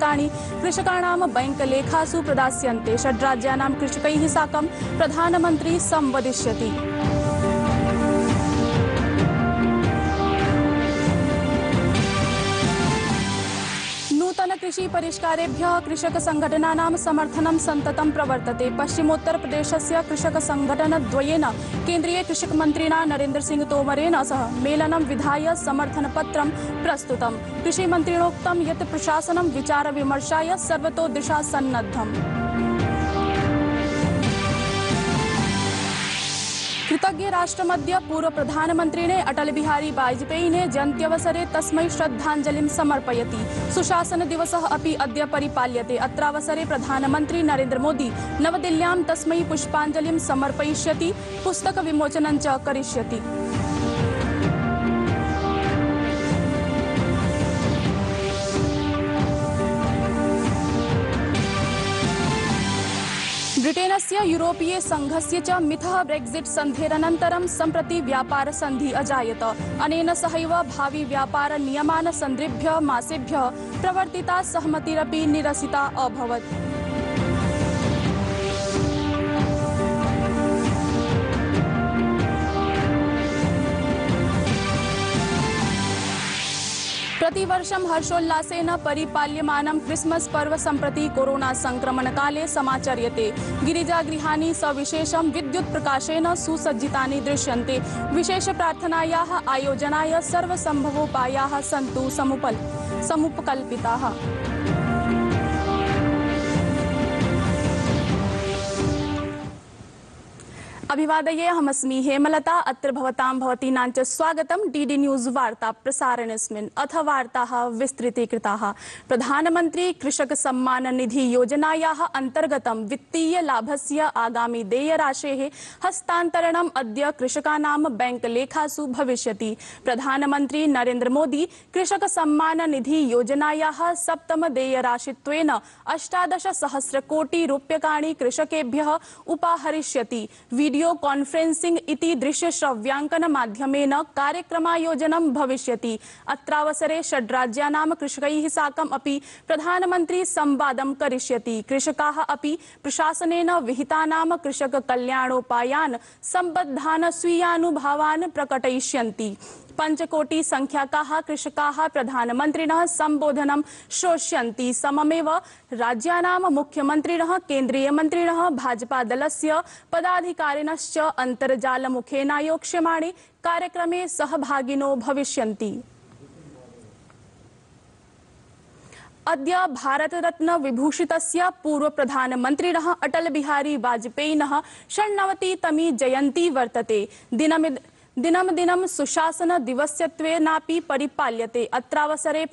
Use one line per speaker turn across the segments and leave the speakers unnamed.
रूप्यकाणि कृषकाणां बैंकलेखासु प्रदास्यन्ते। षड्राज्यानां कृषकैः साकं प्रधानमन्त्री संवदिष्यति। नूतन कृषि परिष्कारेभ्यः कृषक संघटनानां समर्थनं सन्ततं प्रवर्तते। कृषक संघटनद्वयेन केंद्रीय सिंह तोमरेण सह मेलनं विधाय समर्थनपत्रं प्रस्तुतम्। कृषिमन्त्रिणोक्तं यत् प्रशासनं विचारविमर्शाय सर्वतोदिशा सन्नद्धम्। कृतज्ञ राष्ट्रमद्य पूर्व प्रधानमन्त्रिणे अटल बिहारी वाजपेयी वाजपेयिने जयन्त्यवसरे तस्म श्रद्धाञ्जलिं समर्पयति। सुशासन दिवस अपि अद्य परिपाल्यते। अत्रावसरे प्रधानमन्त्री नरेन्द्र मोदी नवदिल्ल्यां तस्म पुष्पाञ्जलिं समर्पयिष्यति। पुस्तक विमोचन च करिष्यति। ब्रिटेनस्य यूरोपीय संघस्य च मिथः ब्रेक्जिट सन्धेरनन्तरं सम्प्रति व्यापार सन्धि अजायत। अनेन सहैव भावि व्यापार नियमान सन्धिभ्यः मासेभ्यः प्रवर्तिता सहमतिरपि निरसिता अभवत्। प्रतिवर्षं हर्षोल्लासेन परिपाल्यमानं क्रिस्मस पर्व सम्प्रति कोरोना संक्रमणकाले समाचर्यते। गिरिजागृहाणि सविशेषं विद्युत् प्रकाशेन सुसज्जितानि दृश्यन्ते। विशेषप्रार्थनायाः आयोजनाय सर्वसम्भवोपायाः सन्तु समुपल् समुपकल्पिताः। अभिवादये अहमस्मि हेमलता, अत्र भवतां भवतीनां च स्वागतं डीडी न्यूज़ वार्ता प्रसारणेऽस्मिन् अथ वार्ताः विस्तृतीकृताः। प्रधानमन्त्री कृषक सम्मान निधि योजनायाः अन्तर्गतं वित्तीय लाभस्य आगामि देयराशेः हस्तान्तरणम् अद्य कृषकाणां बैंक लेखासु भविष्यति। प्रधानमन्त्री नरेन्द्र मोदी कृषक सम्मान निधि योजनायाः सप्तम देयराशित्वेन अष्टादश सहस्र कोटि रूप्यकाणि कृषकेभ्यः उपाहरिष्यति। वीडियो कॉन्फ्रेन्सिंग इति दृश्यश्रव्याङ्कन मध्यम कार्यक्रमायोजनं भविष्यति। अत्रावसरे षड्राज्यानां कृषकैः साकम् अपि प्रधानमन्त्री संवादं करिष्यति। कृषकाः अपि विहितानां कृषक कल्याणोपायान् सम्बद्धान्, स्वीयानुभावान् प्रकटयिष्यन्ति। पञ्चकोटि संख्याकाः, कृषकाः, प्रधानमन्त्रिणः सम्बोधनं श्रोष्यन्ति सममेव राज्यानां मुख्यमन्त्रिणः, केन्द्रीयमन्त्रिणः, भाजपादलस्य पदाधिकारिणश्च अन्तर्जालमुखेनायोक्ष्यमाणे कार्यक्रमे सहभागिनो भविष्यन्ति। अद्य भारतरत्न विभूषितस्य पूर्वप्रधानमन्त्रिणः अटल बिहारी वाजपेयिनः षण्णवतितमी जयन्ती वर्तते। दिनमिद दिनं दिनं सुशासन दिवस्यत्वेनापि परिपाल्यते। अत्रावसरे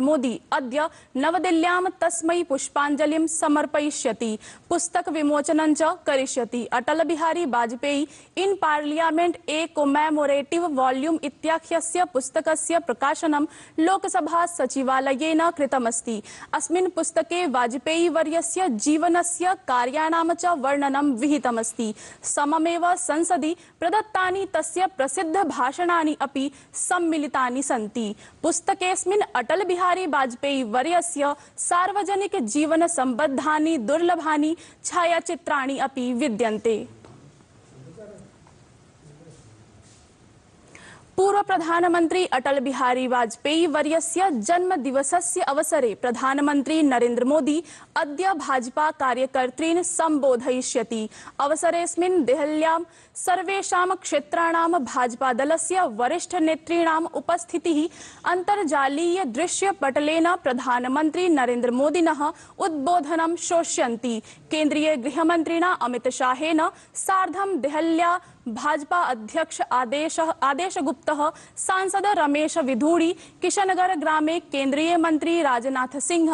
मोदी अद्य नवदिल्ल्यां तस्मै पुष्पाञ्जलिं समर्पयिष्यति। पुस्तक विमोचनं च करिष्यति। Atal Bihari Vajpayee in parliament a commemorative volume इत्याख्यस्य पुस्तकस्य प्रकाशनं लोकसभा सचिवालयेन कृतमस्ति। अस्मिन् पुस्तके वाजपेयी वर्यस्य जीवनस्य कार्याणां च वर्णनं विहितमस्ति। सममेव संसदि प्रदत्तानि तस्य प्रसिद्धभाषणानि अपि सम्मिलितानि सन्ति। पुस्तकेऽस्मिन् अटल बिहारी वाजपेयी वर्यस्य सार्वजनिकजीवनसम्बद्धानि दुर्लभानि छायाचित्राणि अपि विद्यन्ते। पूर्व प्रधानमन्त्री अटल बिहारी वाजपेयी वर्यस्य जन्म दिवसस्य अवसरे प्रधानमन्त्री नरेन्द्र मोदी अद्य भाजपा कार्यकर्तॄन् सम्बोधयिष्यति। अवसरेऽस्मिन् देहल्यां सर्वेषां क्षेत्राणां भाजपादलस्य वरिष्ठनेतॄणाम् उपस्थितिः मोदिनः उद्बोधनं श्रोष्यन्ति केंद्रीय गृहमन्त्रिणा अमितशाहेन सार्धं देहल्या भाजपा अध्यक्ष आदेश आदेश गुप्तः सांसद रमेश विधूड़ी किशनगर ग्रामे केंद्रीय मंत्री राजनाथ सिंह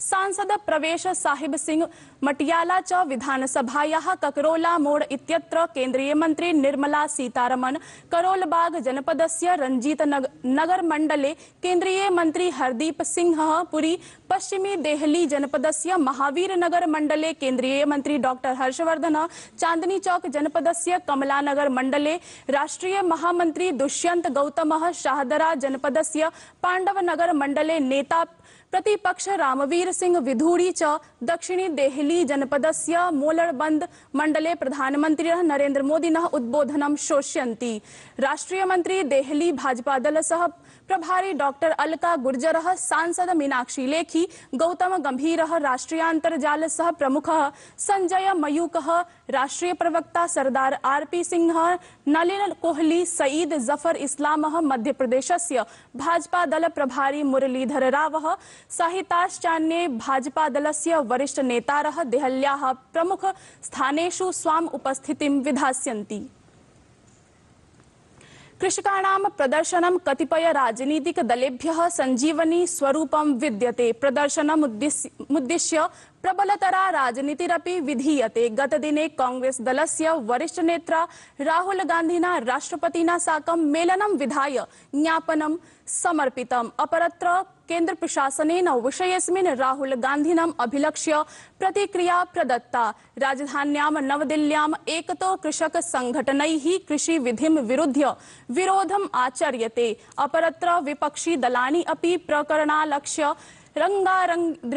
सांसद प्रवेश साहिब सिंह मटियाला च विधानसभायाः ककरोला मोड़ इत्यत्र केंद्रीय मंत्री निर्मला सीतारमन करोलबाग जनपदस्य रंजीत नग, नगर मंडले केंद्रीय मंत्री हरदीप सिंह पुरी पश्चिमी देहली जनपदस्य महावीर नगर मंडले केंद्रीय मंत्री डॉक्टर हर्षवर्धन चांदनी चौक जनपदस्य कमलानगर मंडले राष्ट्रीय महामंत्री दुष्यंत गौतम शाहदरा जनपद जनपदस्य पांडवनगर मंडले नेता प्रतिपक्ष रामवीर सिंह विधूड़ी च दक्षिणी देहली जनपदस्य मोलरबंद मण्डले प्रधानमन्त्रिणः नरेन्द्र मोदिनः उद्बोधनं श्रोष्यन्ति राष्ट्रियमन्त्री देहली भाजपादलसह प्रभारी डॉक्टर अलका गुर्जरः, सांसद मीनाक्षी लेखी, गौतम गंभीरः सह प्रमुखः संजय मयूकः, राष्ट्रिय प्रवक्ता सरदार आर पी सिंहः, नलिन कोहली, सईद ज़फ़र इस्लामः, मध्यप्रदेशस्य भाजपा दल प्रभारी मुरलीधर रावः सहिताश्चान्ये वरिष्ठ नेतारः देहल्याः प्रमुख स्थानेषु स्वाम् उपस्थितिं विधास्यन्ति। कृषकाणां प्रदर्शनं कतिपय राजनीतिक दलेभ्यः सञ्जीवनी स्वरूपं विद्यते। प्रदर्शनम् उद्दिश्य मुद्दिश्य प्रबलतरा राजनीतिरपि विधीयते। गतदिने कांग्रेस दलस्य वरिष्ठ नेत्रा राहुल गान्धिना राष्ट्रपतिना साकं मेलनं विधाय ज्ञापनं समर्पितम्। अपरत्र केन्द्र प्रशासन विषय राहुल गांधी अभिलक्ष्य प्रतिक्रिया प्रदत्ता। राजधान्यां एकतो कृषक संघटनैः कृषिविधिं विरुध्य विरोधम् आचर्यते। अपरत्र विपक्षी दलानि अपि प्रकरणालक्ष्य रंगारंग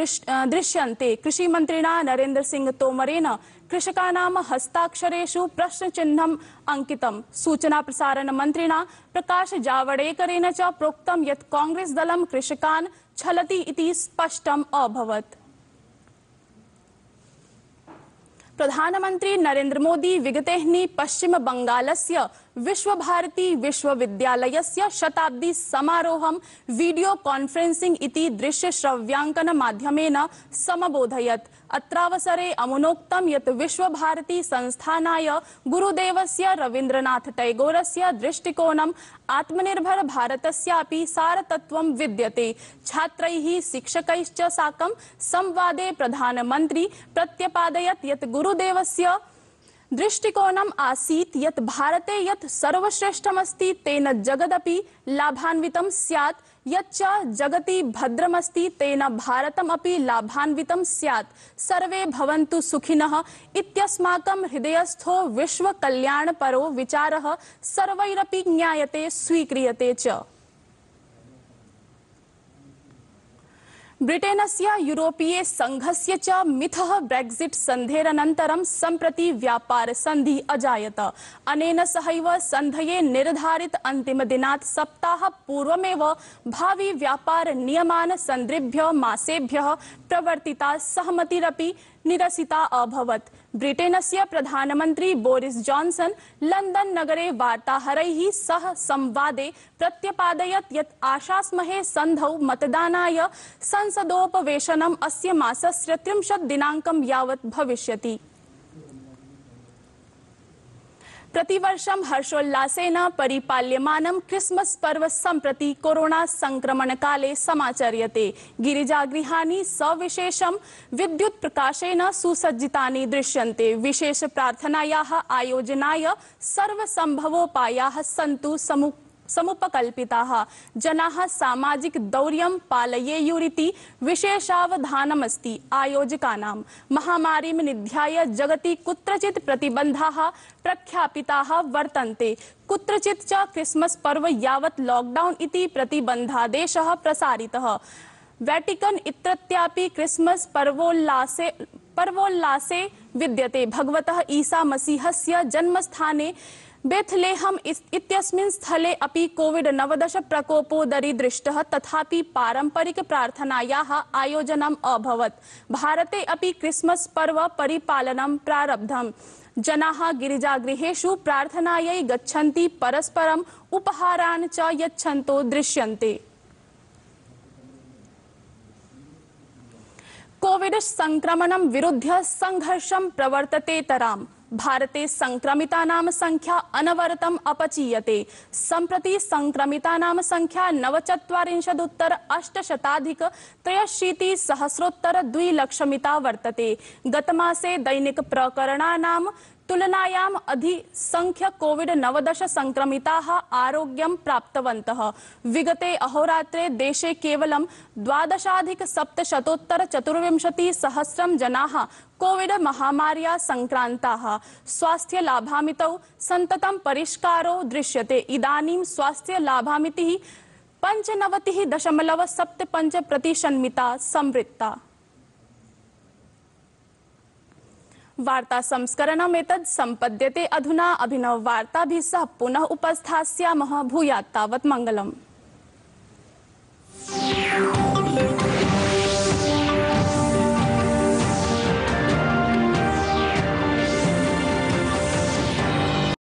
दृश्यन्ते। कृषिमन्त्रिणा नरेन्द्र सिंह तोमरेण कृषकाणां हस्ताक्षरेषु प्रश्नचिह्नम् अंकितम् सूचना प्रसारण मन्त्रिणा प्रकाश जावडेकरेण च प्रोक्तं यत् कांग्रेस दलं कृषकान् छलति इति स्पष्टम् अभवत्। प्रधानमन्त्री नरेन्द्र मोदी विगतेह्नि पश्चिम बंगालस्य विश्वभारती विश्वविद्यालयस्य शताब्दी समारोहं वीडियो कॉन्फ्रेंसिंग इति दृश्य श्रव्यांकन माध्यमेन समबोधयत्। अत्रावसरे अमुनोक्तं यत् विश्वभारती संस्थानाय गुरुदेवस्य रवीन्द्रनाथ टैगोरस्य दृष्टिकोणम् आत्मनिर्भर भारतस्यापि सारतत्त्वं विद्यते। छात्रैः शिक्षकैश्च साकं संवादे प्रधानमन्त्री प्रत्यपादयत् यत् गुरुदेवस्य दृष्टिकोणम् आसीत् यत् भारते यत् सर्वश्रेष्ठमस्ति, तेन जगदपि लाभान्वितं स्यात्। यच्च जगति भद्रमस्ति, तेन भारतमपि लाभान्वितं स्यात्। सर्वे भवन्तु सुखिनः। इत्यस्माकं हृदयस्थो विश्वकल्याणपरो विचारः सर्वैरपि ज्ञायते, स्वीक्रियते च। ब्रिटेनस्य यूरोपीय संघस्य च मिथः ब्रेक्जिट सन्धेरनन्तरं सम्प्रति व्यापार सन्धि अजात अन सह सन्धये निर्धारित पूर्वमे भावी व्यापार नियमान सन्दृभ्य मासेभ्यः प्रवर्तिता सहमतिरपि निरसिता अभवत्। ब्रिटेनस्य प्रधानमंत्री बोरिस जॉनसन लंदन नगरे वार्ताहरैः सह संवादे प्रत्यपादयत् यत् आशास्महे सन्धौ मतदानाय संसदोपवेशनम् अस्य मासस्य त्रिंशत् दिनाङ्कं यावत् भविष्यति। प्रतिवर्षं हर्षोल्लास परिपाल्यमानं क्रिसमस पर्व सम्प्रति कोरोना संक्रमण काले समाचर्यते। गिरीजागृहा सविशेषं विद्युत प्रकाशन सुसज्जिता दृश्य विशेष प्राथनाया आयोजनाय सर्वसम्भवोपायाः सन्तु समु समुपकल्पिताः। जनाः सामाजिक दौर्यं पालयेयुरिति विशेषावधानमस्ति आयोजकानां। महामारीं निध्याय जगति कुत्रचित् प्रतिबन्धाः प्रख्यापिताः वर्तन्ते। कुत्रचित् च क्रिसमस पर्व यावत् लॉकडाउन इति प्रतिबन्धादेशः प्रसारितः। वेटिकन इत्यत्रापि क्रिसमस पर्वोल्लासे पर्वोल्लासे विद्यते। भगवतः ईसा मसीहस्य जन्मस्थाने बेथलेहम इत्यस्मिन् स्थले अपि कोविड नवदश प्रकोपो दरीदृष्टः तथापि पारम्परिक प्रार्थनायाः आयोजनम् अभवत्। भारते अपि क्रिसमस पर्व परिपालनं प्रारब्धम्। जनाः गिरिजागृहेषु प्रार्थनायै गच्छन्ति, परस्परम् उपहारान् च यच्छन्तो दृश्यन्ते। कोविड संक्रमणं विरुध्य संघर्षं प्रवर्ततेतराम् भारते संक्रमितानां संख्या अनवरतम् अपचीयते। संप्रति संक्रमितानां संख्या नवचत्वारिंशदुत्तर अष्टशताधिक त्रयशीति सहस्रोत्तर द्विलक्षमिता वर्तते। गतमासे दैनिक प्रकरणानां तुलनायाम् अधिसंख्य कोविड नवदश संक्रमिताः आरोग्यं प्राप्तवन्तः। विगते अहोरात्रे देशे केवलं द्वादशाधिक सप्तशतोत्तर चतुर्विंशति सहस्रं जनाः कोविड महामार्या संक्रान्ताः। स्वास्थ्य लाभामितौ सन्ततं परिष्कारो दृश्यते। इदानीं स्वास्थ्य लाभामितिः पञ्चनवतिः दशमलव सप्त पञ्च प्रतिशन्मिता संवृत्ता। वार्ता संस्करणमेतत् सम्पद्यते अधुना। अभिनववार्ताभिः सह पुनः उपस्थास्यामः। भूयात् तावत् मङ्गलम्